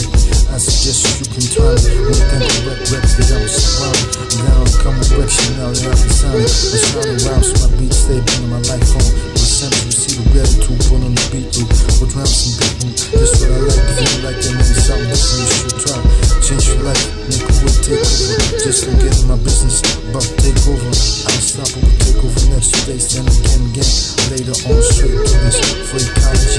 me. I suggest you can think of rap, rap, that I was surrounded. And now I'm coming shit now that I've been sounding. I'm shouting around so my beats stay in my life home. My sense you see the gratitude on the beat through. What rounds some people. That's what I like. If you like that, maybe something different you should try. Change your life, make a way take over. Just don't get in my business, to take over. Unstoppable take over next space, then again, again. Later on, straight to this. Free college and.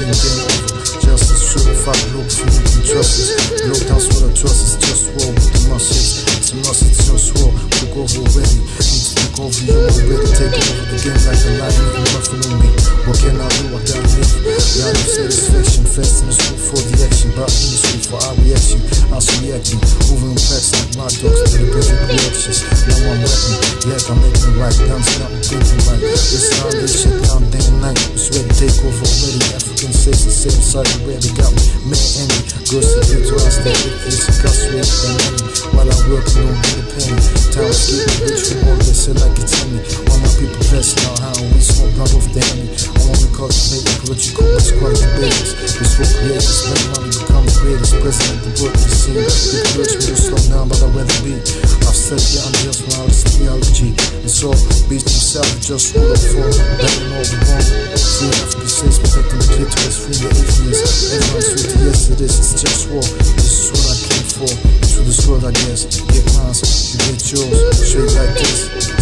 Look for you can trust. Look down I trust is just war with the muscles. Must, it's just war. Took over already. Need to take over you already. Take over the game like a lion, even buffalo me. What can I do? I gotta live. Gotta have satisfaction. Fast in the school for the action. About in the school for our reaction. I was reacting. Moving packs like my dogs to the perfect reactions. Now I'm rapping. Yeah, I'm making right. Down, the same side where got me. Man, get to us that it is incarcerated and money. While I work, no get a penny. Time to get rich from all this shit like it's me. All my people blessed now how we smoke blood off the enemy. I wanna cultivate ecological what's quite the business. This for creators, make money become the greatest. President, the book, the scene. You himself, just rule of four. Better know the wrong. Free African states, protecting the clitoris, free the atheists. Everyone's free to yes to this, it's just war. This is what I came for. To this world, I guess. Get mine, you get yours. Straight like this,